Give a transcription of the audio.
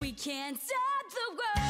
We can't stop the world.